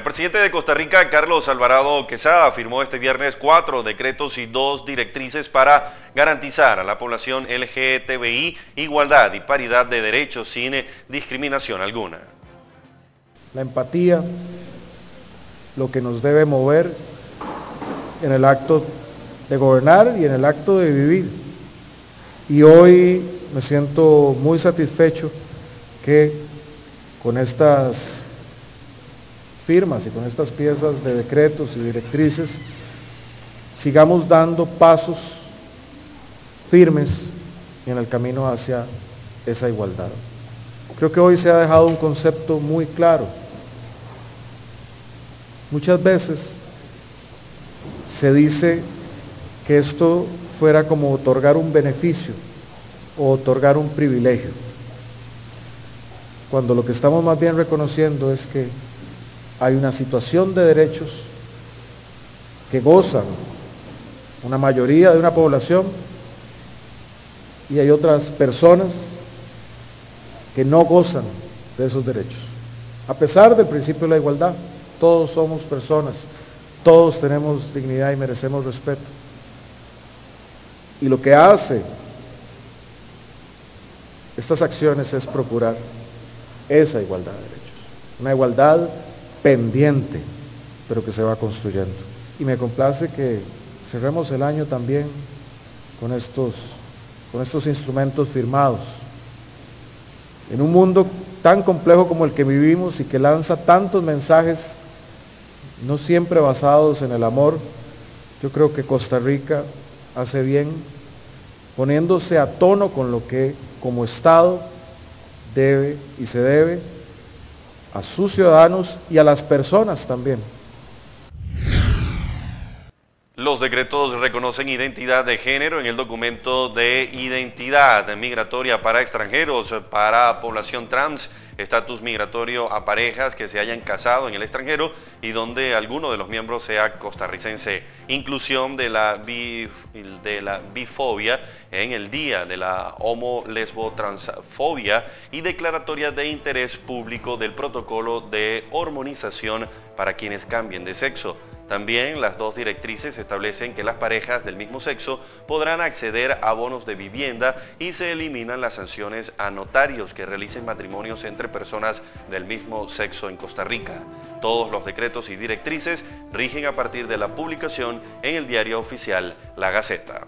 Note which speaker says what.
Speaker 1: El presidente de Costa Rica, Carlos Alvarado Quesada, firmó este viernes cuatro decretos y dos directrices para garantizar a la población LGTBI igualdad y paridad de derechos sin discriminación alguna.
Speaker 2: La empatía, lo que nos debe mover en el acto de gobernar y en el acto de vivir. Y hoy me siento muy satisfecho que con estas firmas y con estas piezas de decretos y directrices sigamos dando pasos firmes en el camino hacia esa igualdad. Creo que hoy se ha dejado un concepto muy claro. Muchas veces se dice que esto fuera como otorgar un beneficio o otorgar un privilegio, cuando lo que estamos más bien reconociendo es que hay una situación de derechos que gozan una mayoría de una población y hay otras personas que no gozan de esos derechos. A pesar del principio de la igualdad, todos somos personas, todos tenemos dignidad y merecemos respeto. Y lo que hace estas acciones es procurar esa igualdad de derechos, una igualdad pendiente, pero que se va construyendo. Y me complace que cerremos el año también con estos, con estos instrumentos firmados. En un mundo tan complejo como el que vivimos y que lanza tantos mensajes, no siempre basados en el amor, yo creo que Costa Rica hace bien poniéndose a tono con lo que como Estado debe y se debe a sus ciudadanos y a las personas también.
Speaker 1: Los decretos reconocen identidad de género en el documento de identidad migratoria para extranjeros, para población trans, estatus migratorio a parejas que se hayan casado en el extranjero y donde alguno de los miembros sea costarricense. Inclusión de la, de la bifobia en el día de la homo lesbo transfobia y declaratoria de interés público del protocolo de hormonización para quienes cambien de sexo. También las dos directrices establecen que las parejas del mismo sexo podrán acceder a bonos de vivienda y se eliminan las sanciones a notarios que realicen matrimonios entre personas del mismo sexo en Costa Rica. Todos los decretos y directrices rigen a partir de la publicación en el diario oficial La Gaceta.